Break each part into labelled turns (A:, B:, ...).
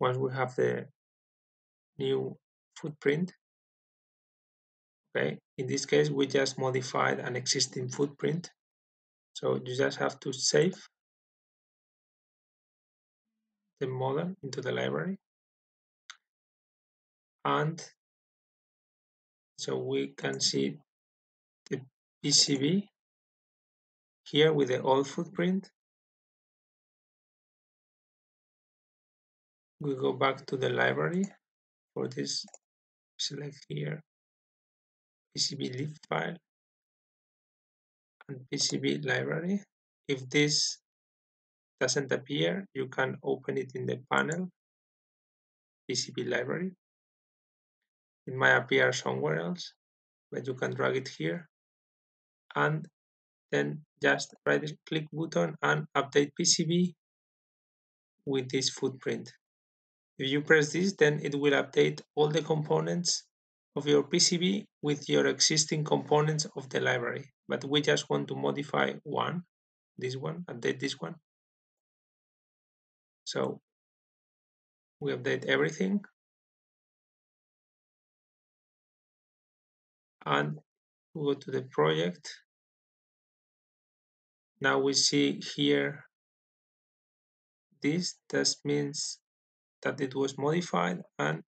A: once we have the new footprint okay? In this case we just modified an existing footprint. So you just have to save the model into the library. And so we can see the PCB here with the old footprint we go back to the library for this select here PCB lib file and PCB library. If this doesn't appear, you can open it in the panel PCB library. It might appear somewhere else, but you can drag it here and then just right click button and update PCB with this footprint. If you press this, then it will update all the components of your PCB with your existing components of the library. But we just want to modify one, this one, update this one. So we update everything. And we go to the project. Now we see here this, this means that it was modified and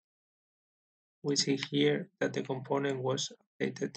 A: we see here that the component was updated